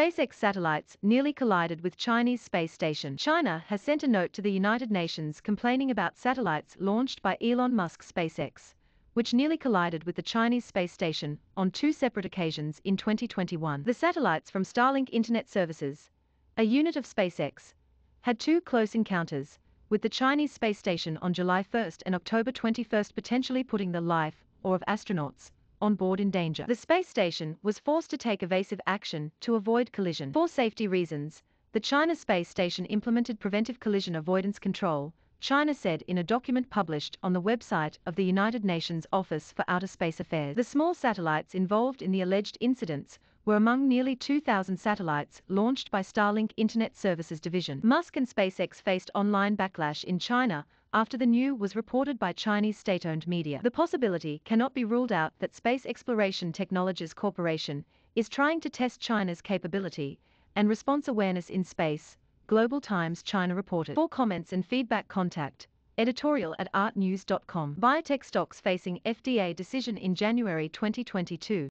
SpaceX satellites nearly collided with Chinese space station. China has sent a note to the United Nations complaining about satellites launched by Elon Musk's SpaceX, which nearly collided with the Chinese space station on two separate occasions in 2021. The satellites from Starlink Internet Services, a unit of SpaceX, had two close encounters with the Chinese space station on July 1 and October 21 potentially putting the life or of astronauts on board in danger. The space station was forced to take evasive action to avoid collision. For safety reasons, the China space station implemented preventive collision avoidance control, China said in a document published on the website of the United Nations Office for Outer Space Affairs. The small satellites involved in the alleged incidents were among nearly 2,000 satellites launched by Starlink Internet Services Division. Musk and SpaceX faced online backlash in China after the news was reported by Chinese state-owned media. The possibility cannot be ruled out that Space Exploration Technologies Corporation is trying to test China's capability and response awareness in space, Global Times China reported. For comments and feedback contact editorial at rttnews.com. Biotech stocks facing FDA decision in January 2022.